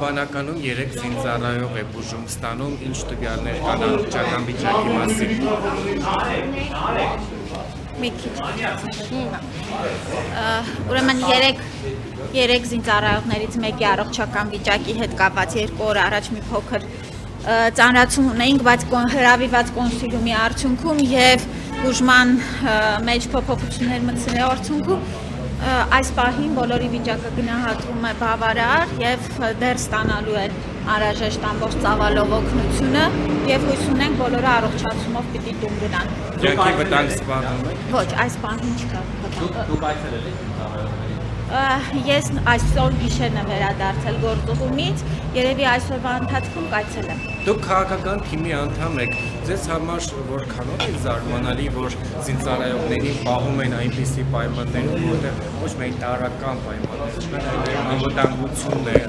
Բանականում 3 զինծառայող է բուժում ստանում, ինչ տվյալներ կան առողջական վիճակի մասին։ Մի քիչ։ Ուրեմն 3 3 զինծառայողներից մեկի առողջական վիճակի հետ կապված երկու օր առաջ մի փոքր ծանրացում ունեինք, բայց հրավիրված կոնսիլիումի արդյունքում եւ բուժման մեջ փոփոխություններ մտցնելու արդյունքում այս պահին բոլորի վիճակը գնահատվում է բավարար եւ դեռ ստանալու են անհրաժեշտ ամբողջ ծավալով օգնությունը եւ հույս ունենք բոլորը առողջացումով պիտի տուն գնան։ Ջանքի վտանգ սպառնում է։ Ոչ, այս պահին չկա։ Դուք այցելել եք Ես այսօր գիշերն եմ վերադարձել գործուղումից, երևի այսօրվա ընթացքում կայցելեմ։ Դուք քաղաքական թիմի անդամ եք։ Ձեզ համար որքանով է զարմանալի, որ զինծառայողներին պահում են այնպիսի պայմաններում, որտեղ ոչ միայն տարական պայմաններ, այլ անվտանգությունն է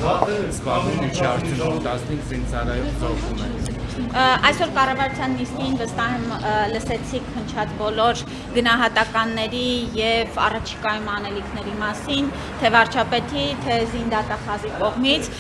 զբաղվում, ինչի արդյունքում 15 զինծառայող զոհվում են այսօր կառավարության նիստին վստահ եմ լսեցիք հնչած բոլոր գնահատականների եւ առաջիկայում անելիքների մասին, թե վարչապետի, թե զինդատախազի կողմից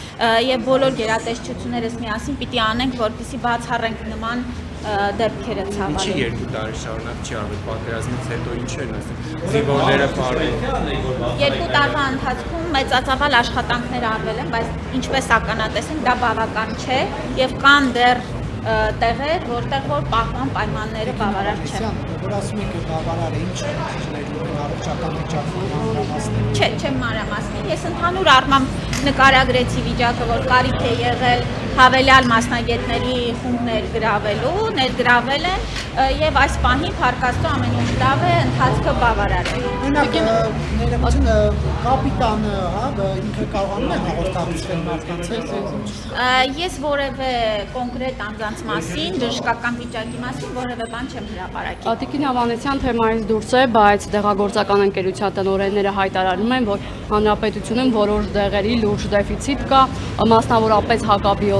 եւ բոլոր գերատեսչություններս միասին պիտի անենք, որպեսզի բացառենք նման դեպքերը ցավալի։ Ինչի երկու տարի շարունակ չի արվել պատերազմից հետո ինչ են ասում։ Զինվորները բարեն։ Երկու տարվա ընթացքում մեծածավալ աշխատանքներ արվել են, բայց ինչպես ականատեսենք, դա բավական չէ եւ կան դեռ տեղեր, որտեղ որ պահման պայմանները բավարար չեն։ Որ ասում եք բավարար է, ինչ ներդրում առողջական վիճակը մանրամասն։ Չէ, չեմ մանրամասնի։ Ես ընդհանուր առմամբ նկարագրեցի վիճակը, որ կարիք է եղել հավելյալ մասնագետների խումբներ գրավելու, ներգրավել են եւ այս պահին Փարքաստո ամեն ինչ լավ է, ընթացքը բավարար է։ Օրինակ ներողություն կապիտանը, հա, ինքը կարողանում է հաղորդակցվել մարդկանց հետ։ Ես որևէ կոնկրետ անձանց մասին, բժշկական վիճակի մասին որևէ բան չեմ հրապարակի։ Ատիկին Հավանեսյան թեմայից դուրս է, բայց դեղագործական ընկերության տնօրենները հայտարարում են, որ հանրապետությունում որոշ դեղերի լուրջ դեֆիցիտ կա, մասնավորապես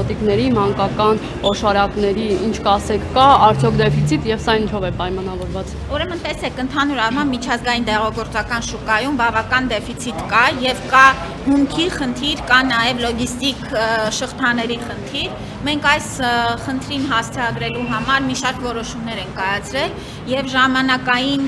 հակաբիոտիկների, մանկական օշարակների, ինչ կասեք կա, արդյոք դեֆիցիտ եւ սա ինչով է պայմանավորված։ Ուրեմն տեսեք, ընդհանուր առմամբ միջազգային դեղագործական շուկայում բավական դեֆիցիտ կա եւ կա հումքի խնդիր, կա նաեւ լոգիստիկ շղթաների խնդիր։ Մենք այս խնդրին հասցեագրելու համար մի շարք որոշումներ ենք կայացրել եւ ժամանակային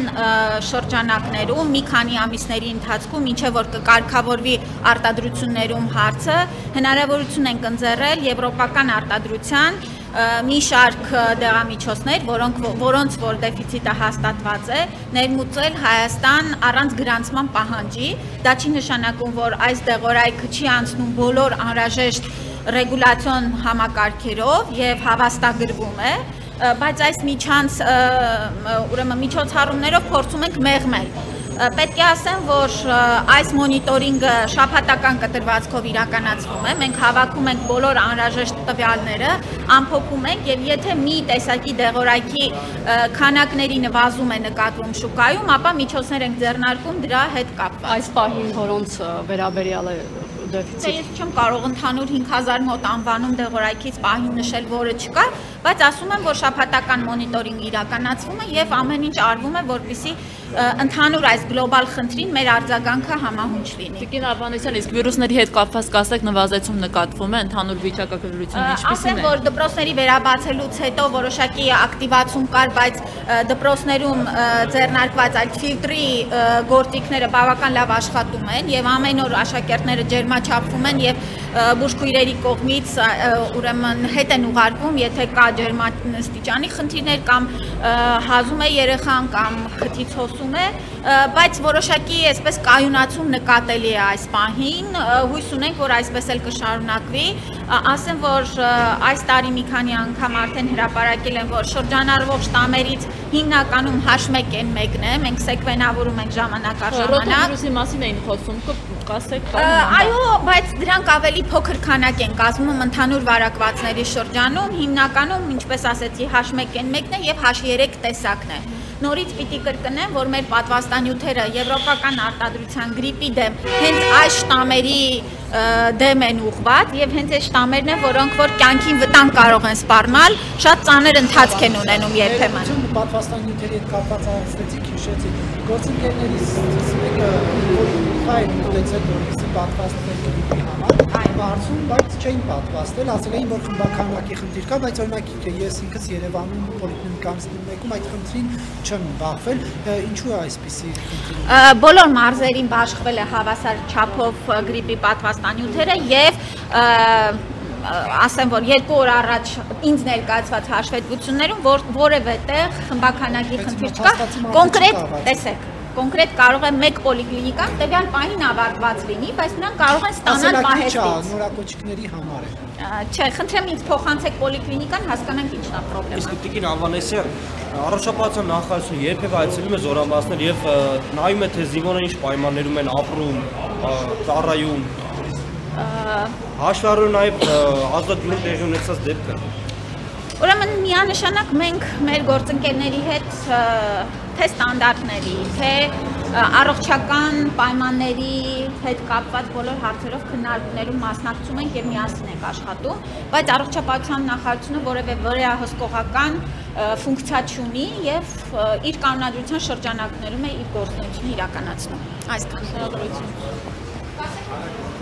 շրջանակներում մի քանի ամիսների ընթացքում ինչեւ որ կկարգավորվի արտադրություններում հարցը հնարավորություն ենք ընձեռել եվրոպական արտադրության մի շարք դեղամիջոցներ, որոնք որոնց որ դեֆիցիտը հաստատված է, ներմուծել Հայաստան առանց գրանցման պահանջի։ Դա չի նշանակում, որ այս դեղորայքը չի անցնում բոլոր անհրաժեշտ ռեգուլյացիոն համակարգերով եւ հավաստագրվում է, բայց այս միջանց ուրեմն միջոցառումներով փորձում ենք մեղմել Պետք է ասեմ, որ այս մոնիտորինգը շաբաթական կտրվածքով իրականացվում է։ Մենք հավաքում ենք բոլոր անհրաժեշտ տվյալները, ամփոփում ենք եւ եթե մի տեսակի դեղորայքի քանակների նվազում է նկատվում շուկայում, ապա միջոցներ ենք ձեռնարկում դրա հետ կապված։ Այս պահին որոնց վերաբերյալ է դեֆիցիտ։ Ես չեմ կարող ընդհանուր 5000 մոտ անվանում դեղորայքից պահին նշել, որը չկա, բայց ասում եմ, որ շաբաթական մոնիտորինգ իրականացվում է եւ ամեն ինչ արվում է, որպիսի ընդհանուր այս գլոբալ խնդրին մեր արձագանքը համահունչ լինի։ Տիկին Արվանեսյան, իսկ վիրուսների հետ կապված կասեք նվազեցում նկատվում է ընդհանուր վիճակագրությունը ինչպիսին է։ Ասեմ, որ դպրոցների վերաբացելուց հետո որոշակի ակտիվացում կար, բայց դպրոցներում ձեռնարկված այդ ֆիլտրի գործիքները բավական լավ աշխատում են եւ ամեն օր աշակերտները ջերմաչափվում են եւ բուժքույրերի կողմից ուրեմն հետ են ուղարկվում, եթե կա ջերմաստիճանի խնդիրներ կամ հազում է երեխան կամ խթից հոսում է, բայց որոշակի այսպես կայունացում նկատելի է այս պահին, հույս ունենք, որ այսպես էլ կշարունակվի, ասեմ, որ այս տարի մի քանի անգամ արդեն հրապարակել են, որ շրջանառվող շտամերից հիմնականում H1N1-ն է, մենք սեկվենավորում ենք ժամանակ առ ժամանակ։ Ռոտովիրուսի մասին էին խոսում, կասեք։ Այո, բայց դրանք ավելի փոքր քանակ են կազմում ընդհանուր վարակվածների շրջանում, հիմնականում, ինչպես ասեցի, H1N1-ն է եւ H3 տեսակն է նորից պիտի կրկնեմ, որ մեր պատվաստանյութերը եվրոպական արտադրության գրիպի դեմ հենց այս շտամերի դեմ են ուղված եւ հենց այս շտամերն են, որոնք որ կյանքին վտանգ կարող են սպառնալ, շատ ծանր ընթացք են ունենում երբեմն։ Պատվաստանյութերի հետ կապված ասացիք, հիշեցիք, գործընկերներից մեկը հայր ունեցել որպեսի պատվաստներ գրիպի համար, հարցում, բայց չէին պատվաստել, ասել էին, որ խմբականակի խնդիր կա, բայց օրինակ ես ինքս Երևանում պոլիկլինիկանցի մեկում այդ խնդրին չեմ բախվել, ինչու է այսպիսի խնդիր։ Բոլոր մարզերին բաշխվել է հավասար չափով գրիպի պատվաստանյութերը եւ ասեմ որ երկու օր առաջ ինձ ներկայացված հաշվետվություններում որ որևէ տեղ խմբականակի խնդիր չկա կոնկրետ տեսեք կոնկրետ կարող է մեկ պոլիկլինիկա տվյալ պահին ավարտված լինի, բայց նրանք կարող են ստանալ պահեստից։ Նորակոչիկների համար է։ Չէ, խնդրեմ ինձ փոխանցեք պոլիկլինիկան, հասկանանք ինչն է խնդրեմը։ Իսկ Տիկին Ավանեսյան առողջապահության նախարարությունը երբևէ այցելում է զորամասներ եւ նայում է թե զինվորները ինչ պայմաններում են ապրում, ծառայում։ Հաշվառում նաեւ ազատ տեղի ունեցած դեպքը։ Ուրեմն միանշանակ մենք մեր գործընկերների հետ թե ստանդարտների, թե առողջական պայմանների հետ կապված բոլոր հարցերով քննարկումներում մասնակցում ենք եւ միասին ենք աշխատում, բայց առողջապահության նախարարությունը որևէ վերահսկողական ֆունկցիա չունի եւ իր կանոնադրության շրջանակներում է իր գործունեությունը իրականացնում։ Այսքան։ Շնորհակալություն։